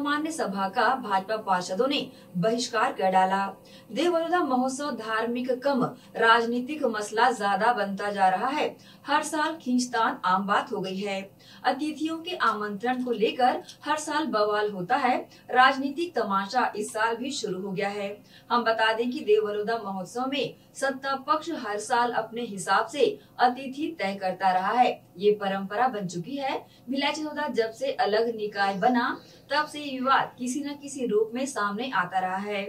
सामान्य सभा का भाजपा पार्षदों ने बहिष्कार कर डाला। देवबरोदा महोत्सव धार्मिक कम, राजनीतिक मसला ज़्यादा बनता जा रहा है। हर साल खींचतान आम बात हो गई है। अतिथियों के आमंत्रण को लेकर हर साल बवाल होता है। राजनीतिक तमाशा इस साल भी शुरू हो गया है। हम बता दें कि देवबरोदा महोत्सव में सत्ता पक्ष हर साल अपने हिसाब से अतिथि तय करता रहा है। ये परंपरा बन चुकी है। भिलाई जब से अलग निकाय बना, तब से विवाद किसी न किसी रूप में सामने आता रहा है।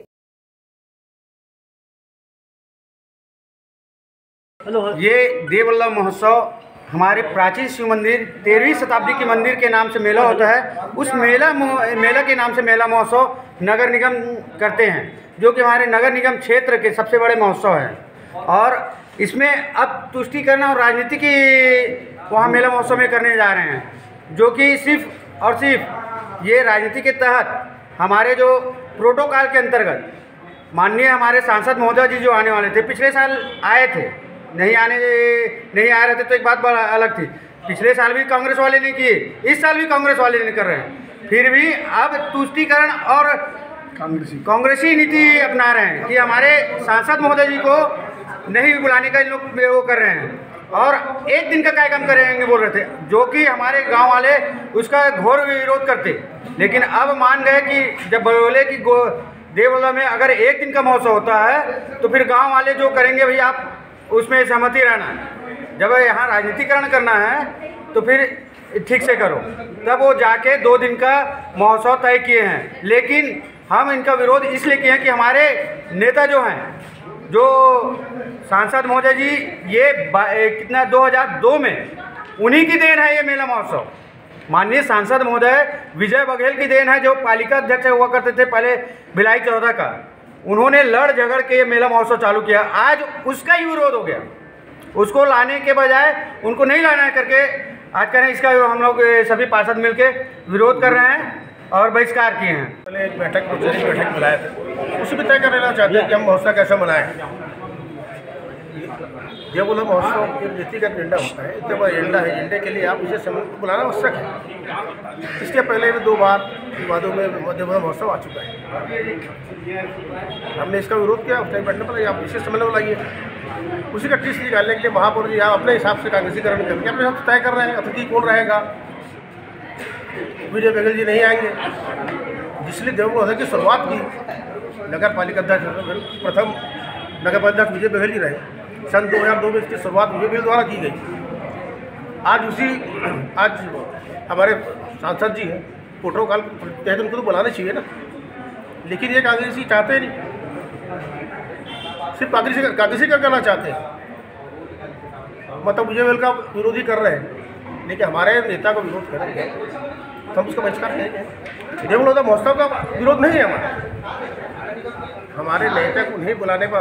ये देवल्लभ महोत्सव, हमारे प्राचीन शिव मंदिर, तेरहवीं शताब्दी के मंदिर के नाम से मेला होता है। उस मेला मेला के नाम से मेला महोत्सव नगर निगम करते हैं, जो कि हमारे नगर निगम क्षेत्र के सबसे बड़े महोत्सव हैं। और इसमें अब तुष्टिकरण और राजनीति की, वहाँ मेला महोत्सव में करने जा रहे हैं, जो कि सिर्फ़ और सिर्फ़ ये राजनीति के तहत हमारे जो प्रोटोकॉल के अंतर्गत माननीय हमारे सांसद महोदय जी जो आने वाले थे पिछले साल आए थे नहीं आने नहीं आ रहे थे तो एक बात अलग थी। पिछले साल भी कांग्रेस वाले ने किए इस साल भी कांग्रेस वाले नहीं कर रहे हैं। फिर भी अब तुष्टिकरण और कांग्रेसी। कांग्रेसी नीति अपना रहे हैं कि हमारे सांसद महोदय जी को नहीं बुलाने का इन लोग वो कर रहे हैं। और एक दिन का कार्यक्रम करेंगे बोल रहे थे, जो कि हमारे गाँव वाले उसका घोर विरोध करते। लेकिन अब मान गए कि जब बोले कि देवला में अगर एक दिन का महोत्सव होता है तो फिर गाँव वाले जो करेंगे भाई आप उसमें सहमति रहना। जब यहाँ राजनीतिकरण करना है तो फिर ठीक से करो। तब वो जाके दो दिन का महोत्सव तय किए हैं। लेकिन हम इनका विरोध इसलिए किए हैं कि हमारे नेता जो हैं जो सांसद महोदय जी, ये कितना 2002 में उन्हीं की देन है ये मेला महोत्सव। माननीय सांसद महोदय, विजय बघेल की देन है, जो पालिका अध्यक्ष हुआ करते थे पहले भिलाई चौदह का। उन्होंने लड़ झगड़ के ये मेला महोत्सव चालू किया। आज उसका ही विरोध हो गया। उसको लाने के बजाय उनको नहीं लाना करके, आज कह रहे हैं इसका हम लोग सभी पार्षद मिलके विरोध कर रहे हैं। और बहिष्कार किए हैं। पहले एक बैठक बैठक बुलाए थे। उसी में तय कर लेना चाहते हैं कि हम महोत्सव कैसे मनाएँ। ये बोला महोत्सव एक व्यक्तिगत एजेंडा होता है इतना बड़ा एजेंडा है, एजेंडे के लिए आप इसे समय को बुलाना आवश्यक है। इसके पहले भी दो बार विवादों में मध्यप्रदेश महोत्सव आ चुका है। हमने इसका विरोध किया उसने बैठने पर, आप इसे समय बुलाइए उसी का टीस निकालने के लिए महापौर जी, आप अपने हिसाब से कांग्रेसीकरण करके अपने हिसाब से तय कर रहे हैं, अतिथि कौन रहेगा? विजय बघेल जी नहीं आएँगे। जिसलिए देवबोधा की शुरुआत की। नगर पालिका अध्यक्ष प्रथम नगर पालिका अध्यक्ष विजय बघेल जी रहे। सन 2002 में इसकी शुरुआत विजय बघेल द्वारा की गई। आज उसी आज हमारे सांसद जी हैं। प्रोटोकॉल तहत उनको तो बुलाना चाहिए ना। लेकिन ये कांग्रेसी चाहते नहीं। सिर्फ़ कांग्रेसी कांग्रेसी का करना चाहते हैं। मतलब विजय बघेल का विरोधी कर रहे हैं। लेकिन हमारे नेता का विरोध करेंगे तो हम उसका बहिष्कार करेंगे। देवलोदा महोत्सव का विरोध नहीं है हमारा। हमारे नेता को नहीं बुलाने पर